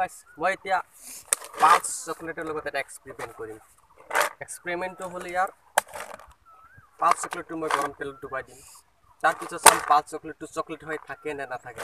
গাইছ মই এতিয়া পাঁচ চকলেটৰ লগত এটা এক্সপেৰিমেণ্ট কৰিম এক্সপেৰিমেণ্টটো হ'ল ইয়াৰ পাঁচ চকলেটটো মই গৰম তেলত ডুবাই দিম। তাৰপিছত চাম পাঁচ চকলেটটো চকলেট হৈ থাকে নে নাথাকে।